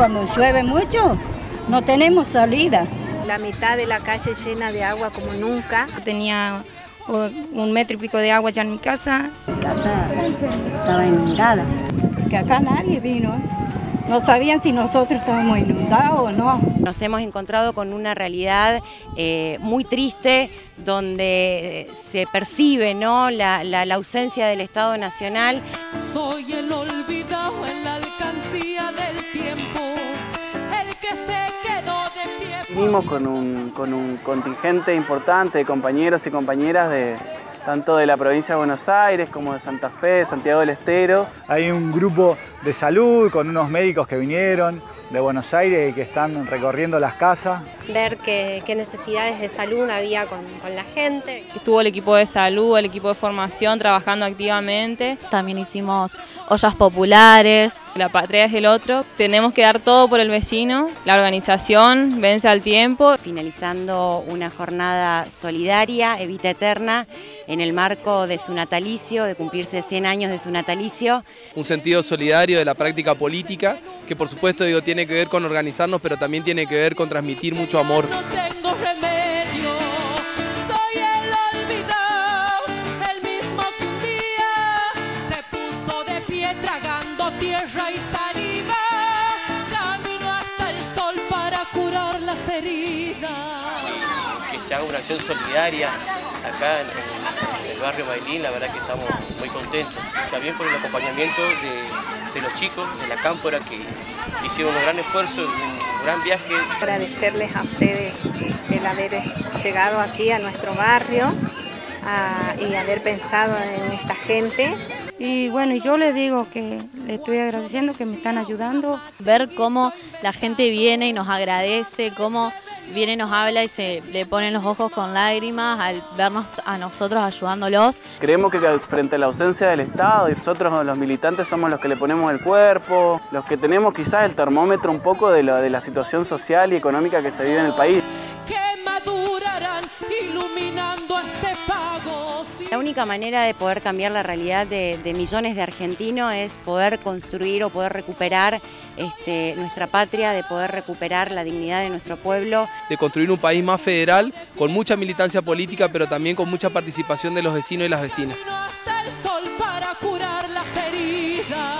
cuando llueve mucho no tenemos salida. La mitad de la calle llena de agua como nunca. Tenía un metro y pico de agua ya en mi casa. Mi casa estaba inundada, que acá nadie vino. ¿eh? No sabían si nosotros estábamos inundados o no. Nos hemos encontrado con una realidad eh, muy triste donde se percibe ¿no? la, la, la ausencia del Estado Nacional. Soy Vinimos con un, con un contingente importante de compañeros y compañeras de, tanto de la provincia de Buenos Aires como de Santa Fe, Santiago del Estero. Hay un grupo de salud con unos médicos que vinieron de Buenos Aires y que están recorriendo las casas. Ver qué, qué necesidades de salud había con, con, la gente. Estuvo el equipo de salud, el equipo de formación trabajando activamente. También hicimos ollas populares. La patria es el otro. Tenemos que dar todo por el vecino. La organización vence al tiempo. Finalizando una jornada solidaria, Evita Eterna, en el marco de su natalicio, de cumplirse 100 años de su natalicio. Un sentido solidario de la práctica política, que por supuesto digo, tiene que ver con organizarnos, pero también tiene que ver con transmitir mucho amor. No tengo remedio, se haga una acción solidaria acá en, en el barrio Bailín, la verdad que estamos muy contentos. También por el acompañamiento de, de los chicos de la cámpora que hicieron un gran esfuerzo, un gran viaje. Agradecerles a ustedes el haber llegado aquí a nuestro barrio a, y haber pensado en esta gente. Y bueno, yo les digo que le estoy agradeciendo que me están ayudando. Ver cómo la gente viene y nos agradece, cómo viene y nos habla y se le ponen los ojos con lágrimas al vernos a nosotros ayudándolos. Creemos que frente a la ausencia del Estado, y nosotros los militantes somos los que le ponemos el cuerpo, los que tenemos quizás el termómetro un poco de la, de la situación social y económica que se vive en el país. Que madurarán iluminando. La única manera de poder cambiar la realidad de, millones de argentinos es poder construir o poder recuperar este, nuestra patria, de poder recuperar la dignidad de nuestro pueblo. De construir un país más federal, con mucha militancia política, pero también con mucha participación de los vecinos y las vecinas. Hasta el sol para curar las heridas.